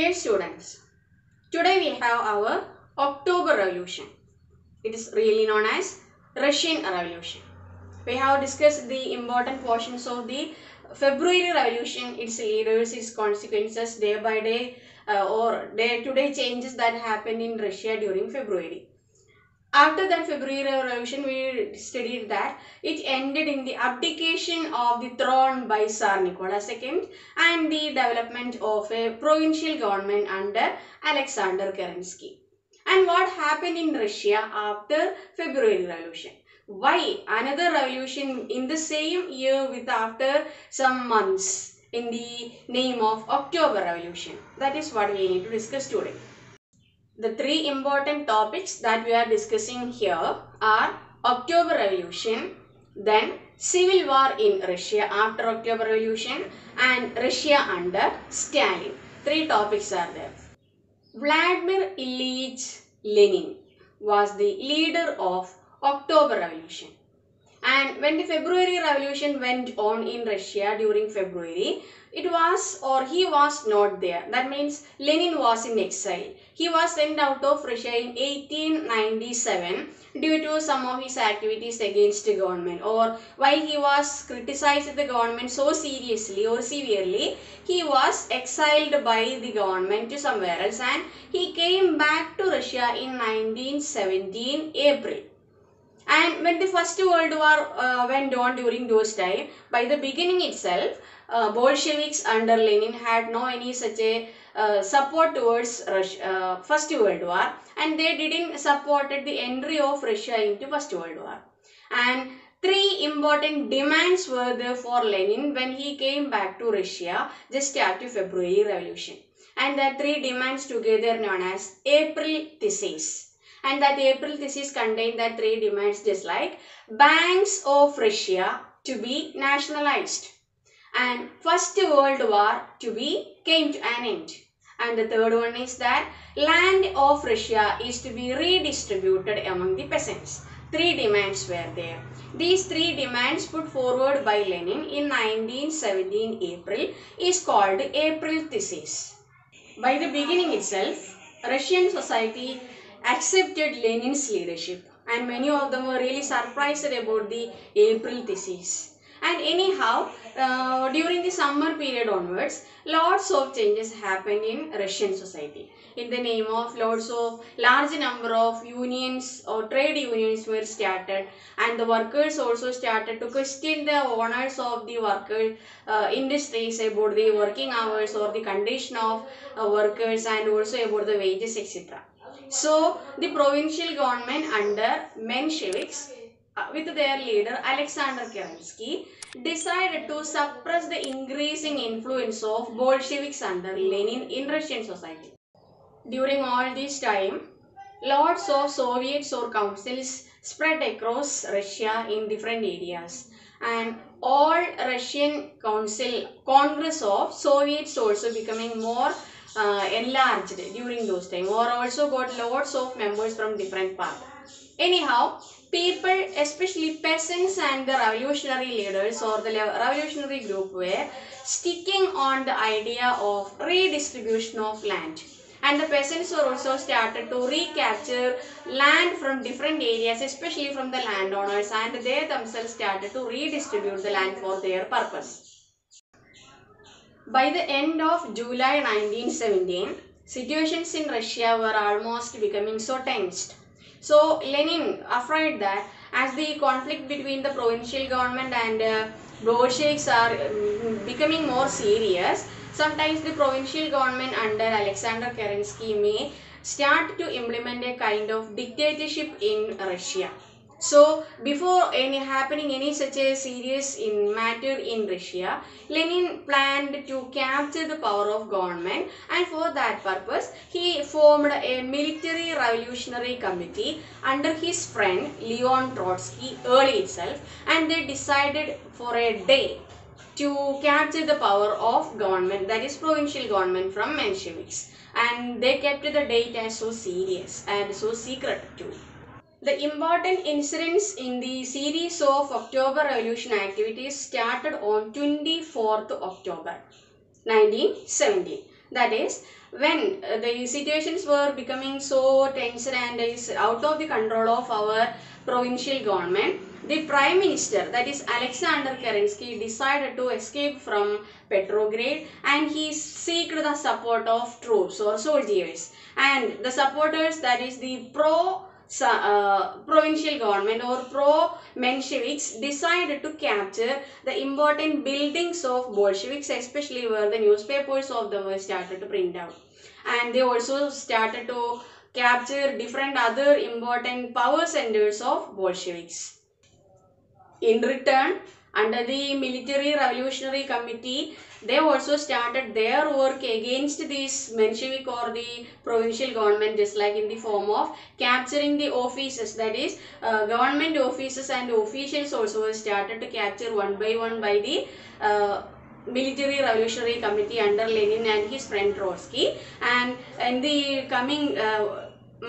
Dear students, today we have our October Revolution. It is really known as Russian Revolution. We have discussed the important portions of the February Revolution, its leaders, its consequences, day by day uh, or day to day changes that happened in Russia during February. After that February Revolution, we studied that it ended in the abdication of the throne by Tsar Nicholas II and the development of a provincial government under Alexander Kerensky. And what happened in Russia after February Revolution? Why another revolution in the same year with after some months in the name of October Revolution? That is what we need to discuss today. The three important topics that we are discussing here are October Revolution, then Civil War in Russia after October Revolution and Russia under Stalin. Three topics are there. Vladimir Ilyich Lenin was the leader of October Revolution. And when the February Revolution went on in Russia during February, it was or he was not there. That means Lenin was in exile. He was sent out of Russia in 1897 due to some of his activities against the government or while he was criticized the government so seriously or severely, he was exiled by the government to somewhere else and he came back to Russia in 1917 April. And when the First World War uh, went on during those time, by the beginning itself, uh, Bolsheviks under Lenin had no any such a uh, support towards Russia, uh, First World War and they didn't supported the entry of Russia into First World War. And three important demands were there for Lenin when he came back to Russia just after February Revolution. And the three demands together known as April Thesis and that April thesis contained the three demands just like banks of Russia to be nationalized and first world war to be came to an end and the third one is that land of Russia is to be redistributed among the peasants. Three demands were there. These three demands put forward by Lenin in 1917 April is called April Thesis. By the beginning itself, Russian society accepted Lenin's leadership and many of them were really surprised about the April thesis. And anyhow, uh, during the summer period onwards, lots of changes happened in Russian society. In the name of lots of large number of unions or trade unions were started and the workers also started to question the owners of the worker uh, industries about the working hours or the condition of uh, workers and also about the wages etc. So, the provincial government under Mensheviks uh, with their leader Alexander Kerensky decided to suppress the increasing influence of Bolsheviks under Lenin in Russian society. During all this time, lots of Soviets or councils spread across Russia in different areas and all Russian council congress of Soviets also becoming more enlarged during those time or also got lots of members from different parts. Anyhow, people especially peasants and the revolutionary leaders or the revolutionary group were sticking on the idea of redistribution of land and the peasants were also started to recapture land from different areas especially from the landowners and they themselves started to redistribute the land for their purpose. By the end of July 1917, situations in Russia were almost becoming so tensed. So Lenin afraid that as the conflict between the provincial government and uh, Bolsheviks are um, becoming more serious, sometimes the provincial government under Alexander Kerensky may start to implement a kind of dictatorship in Russia. So before any happening any such a serious in matter in Russia, Lenin planned to capture the power of government and for that purpose he formed a military revolutionary committee under his friend Leon Trotsky early itself and they decided for a day to capture the power of government that is provincial government from Mensheviks and they kept the date as so serious and so secret too. The important incidents in the series of October Revolution activities started on 24th October 1917. That is, when uh, the situations were becoming so tense and is out of the control of our provincial government, the prime minister that is Alexander Kerensky decided to escape from Petrograd and he seeked the support of troops or soldiers and the supporters that is the pro uh, provincial government or pro Mensheviks decided to capture the important buildings of Bolsheviks especially where the newspapers of the world started to print out and they also started to capture different other important power centers of Bolsheviks. In return, under the Military Revolutionary Committee, they also started their work against this Menshevik or the provincial government just like in the form of capturing the offices. That is uh, government offices and officials also started to capture one by one by the uh, military revolutionary committee under Lenin and his friend Trotsky. And in the coming uh,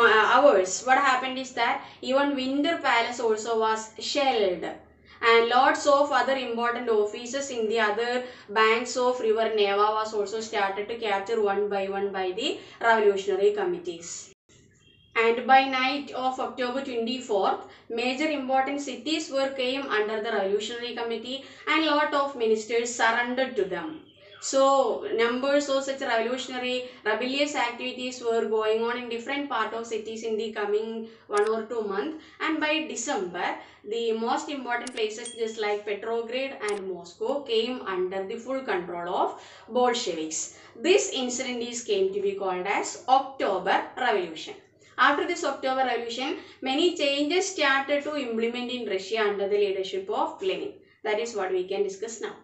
hours what happened is that even Winter Palace also was shelled and lots of other important offices in the other banks of river Neva was also started to capture one by one by the revolutionary committees. And by night of October 24th, major important cities were came under the revolutionary committee and lot of ministers surrendered to them. So numbers of such revolutionary rebellious activities were going on in different part of cities in the coming one or two months and by December the most important places just like Petrograd and Moscow came under the full control of Bolsheviks. This incident is came to be called as October Revolution. After this October Revolution, many changes started to implement in Russia under the leadership of Lenin. That is what we can discuss now.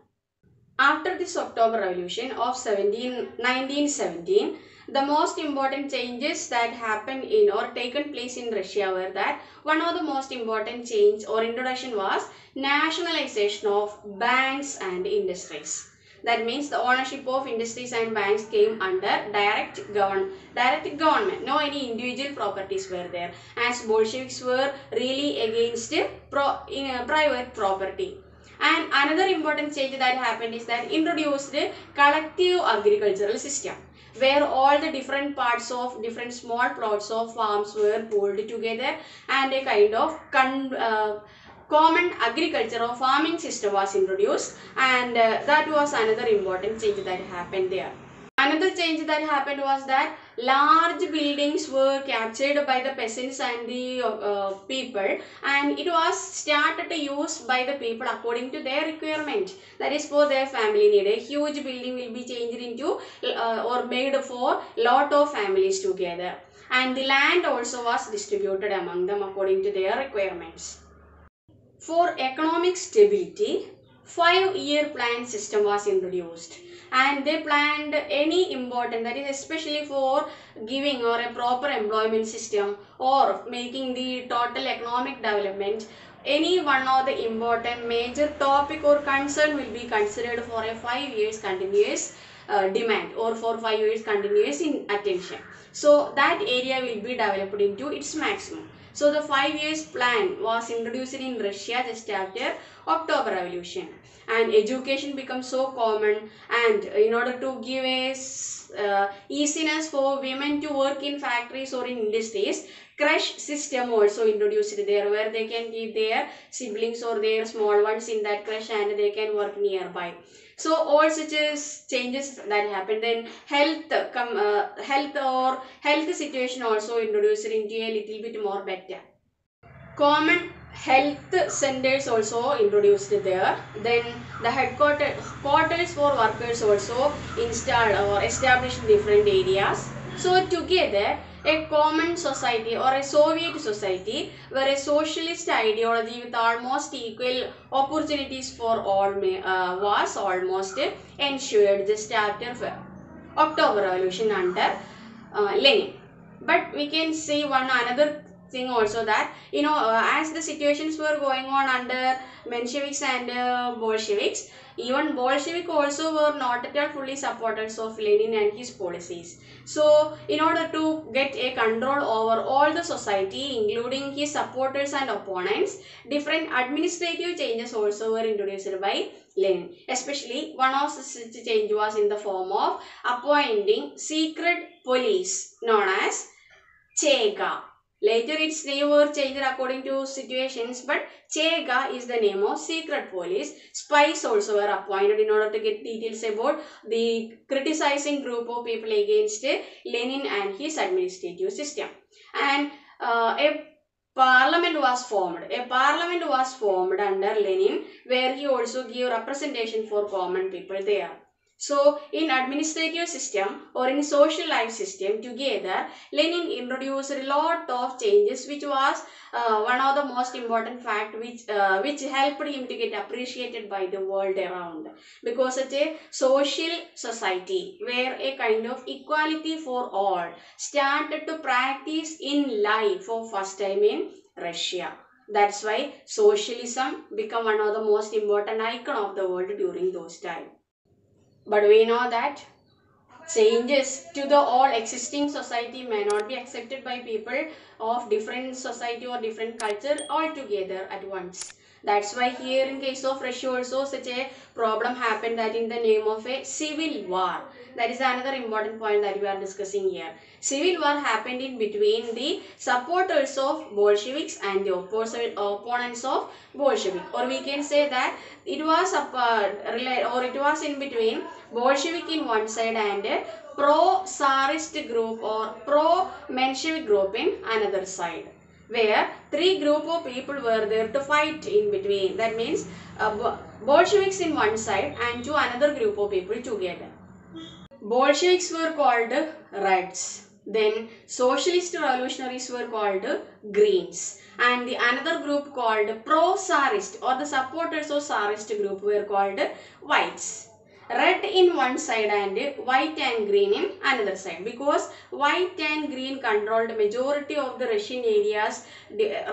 After this October Revolution of 17, 1917, the most important changes that happened in or taken place in Russia were that one of the most important change or introduction was nationalization of banks and industries. That means the ownership of industries and banks came under direct govern direct government. No any individual properties were there as Bolsheviks were really against pro, uh, private property. And another important change that happened is that introduced collective agricultural system where all the different parts of different small plots of farms were pulled together and a kind of uh, common agriculture or farming system was introduced and uh, that was another important change that happened there. Another change that happened was that large buildings were captured by the peasants and the uh, people and it was started to use by the people according to their requirement. That is for their family need. A huge building will be changed into uh, or made for lot of families together. And the land also was distributed among them according to their requirements. For economic stability, five-year plan system was introduced and they planned any important that is especially for giving or a proper employment system or making the total economic development. Any one of the important major topic or concern will be considered for a five years continuous uh, demand or for five years continuous in attention. So that area will be developed into its maximum so the five years plan was introduced in Russia just after October Revolution. And education becomes so common and in order to give a uh, easiness for women to work in factories or in industries crush system also introduced there where they can keep their siblings or their small ones in that crush and they can work nearby so all such changes that happen then health come uh, health or health situation also introduced into a little bit more better. Common health centers also introduced there. Then the headquarters quarters for workers also installed or established in different areas so together a common society or a Soviet society where a socialist ideology with almost equal opportunities for all uh, was almost ensured just after October Revolution under uh, Lenin. But we can see one another thing also that you know uh, as the situations were going on under Mensheviks and uh, Bolsheviks, even Bolshevik also were not at all fully supporters of Lenin and his policies. So, in order to get a control over all the society, including his supporters and opponents, different administrative changes also were introduced by Lenin. Especially, one of such change was in the form of appointing secret police known as Cheka. Later its name changed according to situations but Cheka is the name of secret police. Spies also were appointed in order to get details about the criticizing group of people against Lenin and his administrative system. And uh, a parliament was formed. A parliament was formed under Lenin where he also gave representation for common people there. So, in administrative system or in social life system together, Lenin introduced a lot of changes which was uh, one of the most important fact which uh, which helped him to get appreciated by the world around because it's a social society where a kind of equality for all started to practice in life for first time in Russia. That's why socialism become one of the most important icon of the world during those time. But we know that changes to the all existing society may not be accepted by people of different society or different culture altogether at once. That's why here in case of Russia also such a problem happened that in the name of a civil war. That is another important point that we are discussing here. Civil war happened in between the supporters of Bolsheviks and the opponents of Bolshevik. Or we can say that it was a, or it was in between Bolshevik in one side and pro-Tsarist group or pro-Menshevik group in another side where three group of people were there to fight in between. That means uh, Bolsheviks in one side and to another group of people together. Bolsheviks were called Reds. Then socialist revolutionaries were called Greens. And the another group called pro-Tsarist or the supporters of Tsarist group were called Whites red in one side and white and green in another side. Because white and green controlled majority of the Russian areas,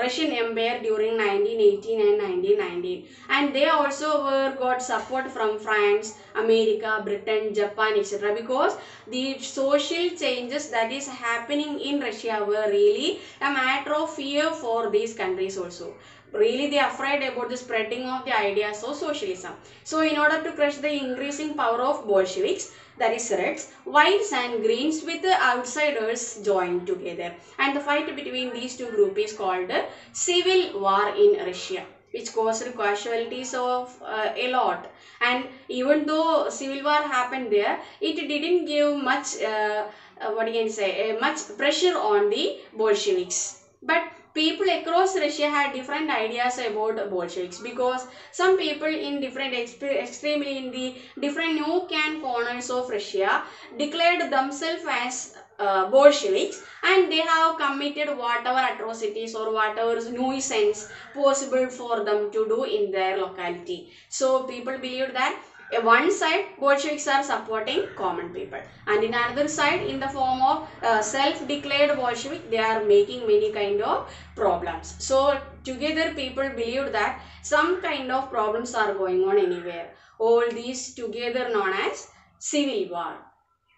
Russian empire during 1918 and 1919 and they also were got support from France, America, Britain, Japan etc. because the social changes that is happening in Russia were really a matter of fear for these countries also really they are afraid about the spreading of the ideas of socialism. So in order to crush the increasing power of Bolsheviks, that is Reds, Whites and Greens with the outsiders joined together. And the fight between these two groups is called Civil War in Russia which caused casualties of uh, a lot and even though civil war happened there it didn't give much uh, uh, what you can say much pressure on the bolsheviks but people across Russia had different ideas about Bolsheviks because some people in different extremely in the different nook and corners of Russia declared themselves as uh, Bolsheviks and they have committed whatever atrocities or whatever nuisance possible for them to do in their locality. So people believed that one side Bolsheviks are supporting common people and in another side in the form of uh, self-declared Bolshevik they are making many kind of problems. So together people believed that some kind of problems are going on anywhere. All these together known as civil war.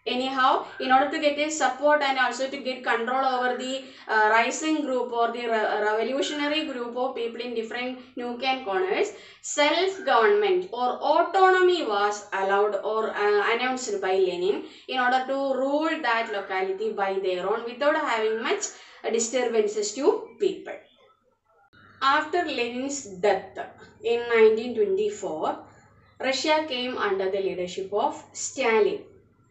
Anyhow, in order to get a support and also to get control over the uh, rising group or the re revolutionary group of people in different nook and corners, self-government or autonomy was allowed or uh, announced by Lenin in order to rule that locality by their own without having much disturbances to people. After Lenin's death in 1924, Russia came under the leadership of Stalin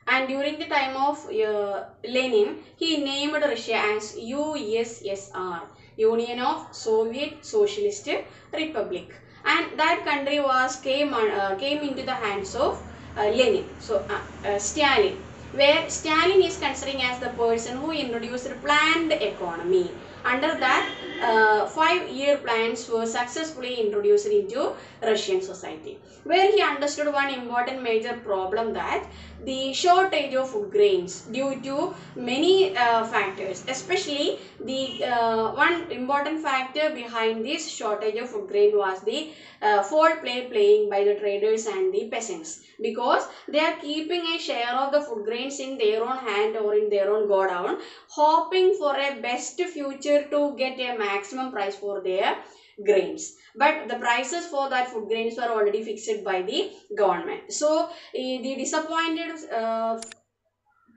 and during the time of uh, Lenin, he named Russia as USSR, Union of Soviet Socialist Republic. And that country was came, uh, came into the hands of uh, Lenin, so uh, Stalin, where Stalin is considering as the person who introduced planned economy. Under that, uh, five-year plans were successfully introduced into Russian society, where he understood one important major problem that the shortage of food grains due to many uh, factors, especially the uh, one important factor behind this shortage of food grain was the uh, foul play playing by the traders and the peasants because they are keeping a share of the food grains in their own hand or in their own godown hoping for a best future to get a maximum price for their grains. But the prices for that food grains were already fixed by the government. So eh, the disappointed uh,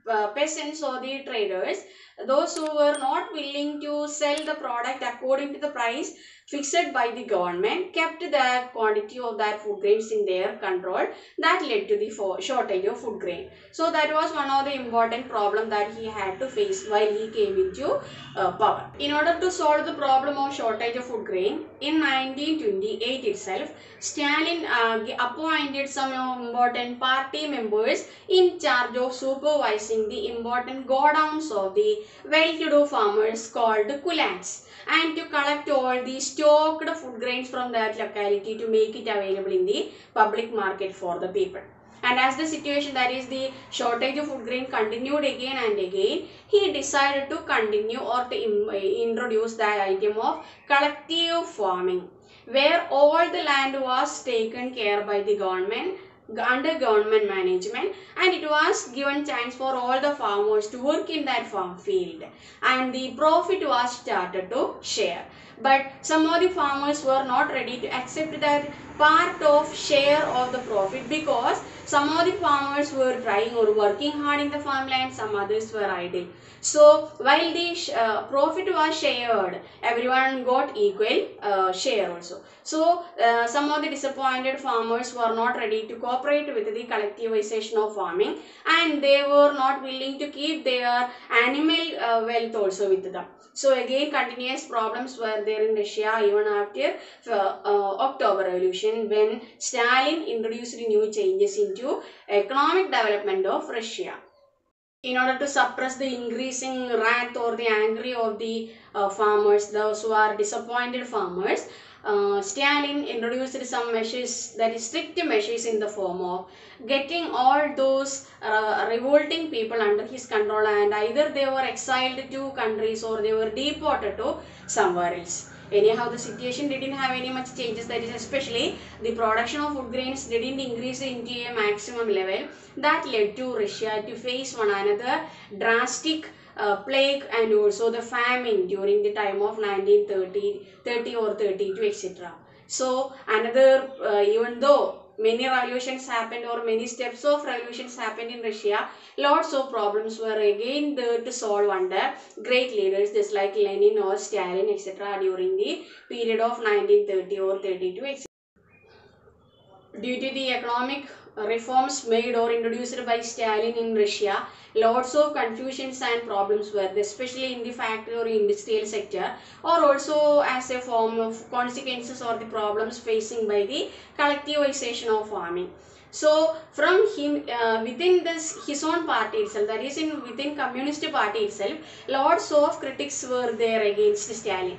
uh, peasants or the traders those who were not willing to sell the product according to the price fixed by the government kept the quantity of that food grains in their control that led to the shortage of food grain. So that was one of the important problem that he had to face while he came into uh, power. In order to solve the problem of shortage of food grain in 1928 itself stalin uh, appointed some important party members in charge of supervising the important godowns of the well-to-do farmers called kulaks and to collect all the stocked food grains from that locality to make it available in the public market for the people. And as the situation that is the shortage of food grain continued again and again, he decided to continue or to uh, introduce the item of collective farming where all the land was taken care by the government under government management and it was given chance for all the farmers to work in that farm field. And the profit was started to share. But some of the farmers were not ready to accept that part of share of the profit because some of the farmers were trying or working hard in the farmland some others were idle. So while the uh, profit was shared everyone got equal uh, share also. So uh, some of the disappointed farmers were not ready to cooperate with the collectivization of farming and they were not willing to keep their animal uh, wealth also with them. So again continuous problems were there in russia even after uh, uh, october revolution when stalin introduced new changes into economic development of russia in order to suppress the increasing wrath or the anger of the uh, farmers, those who are disappointed farmers, uh, Stalin introduced some measures, that is strict measures in the form of getting all those uh, revolting people under his control and either they were exiled to countries or they were deported to somewhere else. Anyhow, the situation didn't have any much changes. That is, especially the production of food grains didn't increase into a maximum level. That led to Russia to face one another drastic uh, plague and also the famine during the time of 1930 30 or 32 etc. So another uh, even though many revolutions happened or many steps of revolutions happened in Russia, lots of problems were again there to solve under great leaders just like Lenin or Stalin etc. during the period of 1930 or 32 etc. Due to the economic reforms made or introduced by Stalin in Russia, lots of confusions and problems were there, especially in the factory or industrial sector or also as a form of consequences or the problems facing by the collectivization of farming. So from him uh, within this his own party itself, that is in within communist party itself, lots of critics were there against Stalin.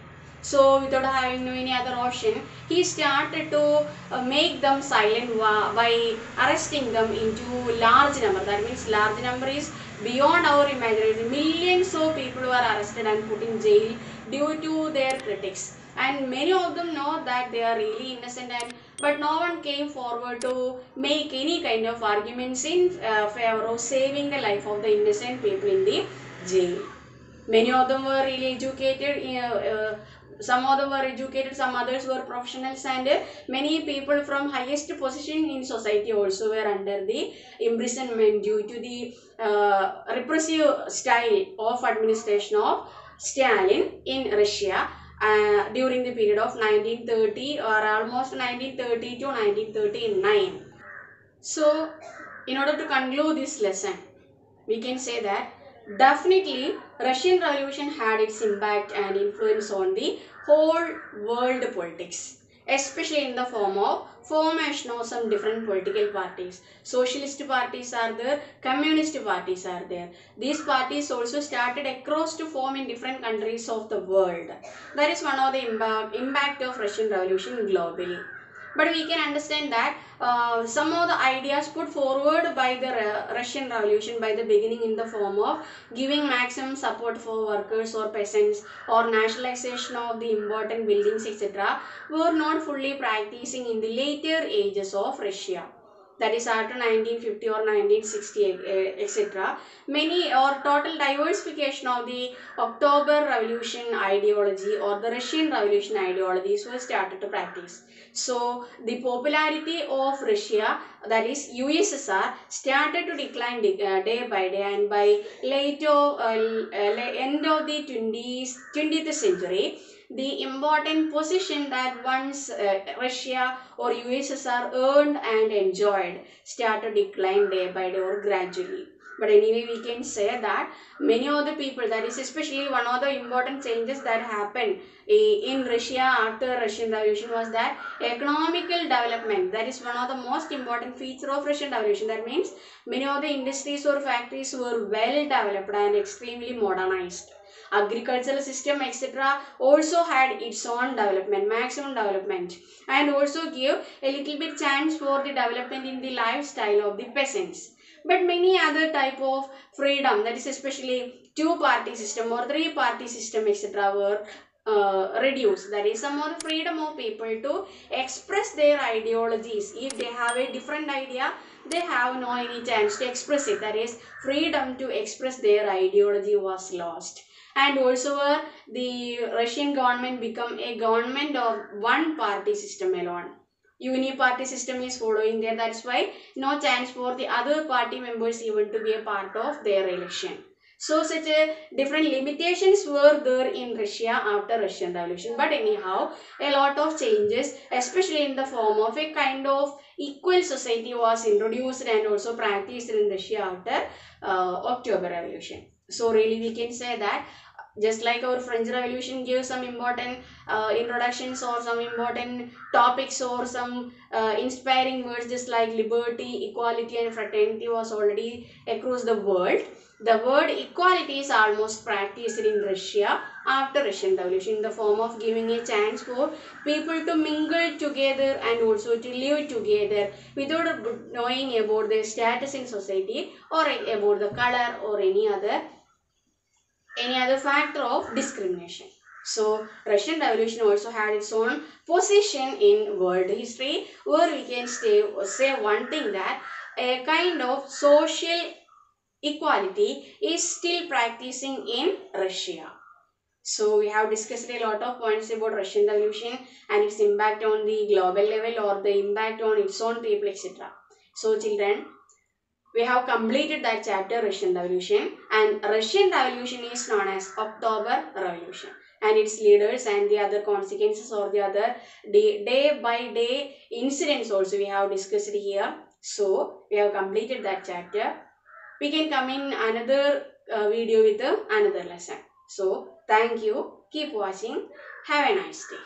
So without having no any other option, he started to uh, make them silent by arresting them into large number. That means large number is beyond our imagination. Millions of people were arrested and put in jail due to their critics. And many of them know that they are really innocent and but no one came forward to make any kind of arguments in uh, favor of saving the life of the innocent people in the jail. Many of them were really educated. Uh, uh, some of them were educated, some others were professionals, and uh, many people from highest position in society also were under the imprisonment due to the uh, repressive style of administration of Stalin in Russia uh, during the period of 1930 or almost 1930 to 1939. So, in order to conclude this lesson, we can say that definitely Russian Revolution had its impact and influence on the whole world politics. especially in the form of formation of some different political parties. Socialist parties are there, communist parties are there. These parties also started across to form in different countries of the world. That is one of the impact, impact of Russian Revolution globally. But we can understand that uh, some of the ideas put forward by the Ru- Russian Revolution by the beginning in the form of giving maximum support for workers or peasants or nationalization of the important buildings etc. were not fully practicing in the later ages of Russia. That is after 1950 or 1960 etc. Many or total diversification of the October Revolution ideology or the Russian Revolution ideologies were started to practice. So the popularity of Russia, that is USSR, started to decline uh, day by day, and by later uh, end of the 20th, 20th century, the important position that once uh, Russia or USSR earned and enjoyed started to decline day by day or gradually. But anyway, we can say that many of the people, that is especially one of the important changes that happened in Russia after Russian Revolution was that economical development. That is one of the most important feature of Russian Revolution. That means many of the industries or factories were well developed and extremely modernized agricultural system etc also had its own development maximum development and also give a little bit chance for the development in the lifestyle of the peasants. But many other type of freedom that is especially two party system or three party system etc were uh, reduced. That is some more freedom of people to express their ideologies. If they have a different idea they have no any chance to express it. That is freedom to express their ideology was lost and also uh, the Russian government become a government of one party system alone. Uni-party system is following there. That's why no chance for the other party members even to be a part of their election. So such a different limitations were there in Russia after Russian Revolution. But anyhow, a lot of changes, especially in the form of a kind of equal society was introduced and also practiced in Russia after uh, October Revolution. So really we can say that just like our French Revolution gives some important uh, introductions or some important topics or some uh, inspiring words just like liberty, equality and fraternity was already across the world. The word equality is almost practiced in Russia after Russian Revolution in the form of giving a chance for people to mingle together and also to live together without knowing about their status in society or about the color or any other any other factor of discrimination. So Russian Revolution also had its own position in world history where we can say, say one thing that a kind of social equality is still practicing in Russia. So we have discussed a lot of points about Russian Revolution and its impact on the global level or the impact on its own people etc. So children, we have completed that chapter Russian Revolution and Russian Revolution is known as October Revolution and its leaders and the other consequences or the other day, by day incidents also we have discussed here. So we have completed that chapter. We can come in another uh, video with uh, another lesson. So thank you. Keep watching. Have a nice day.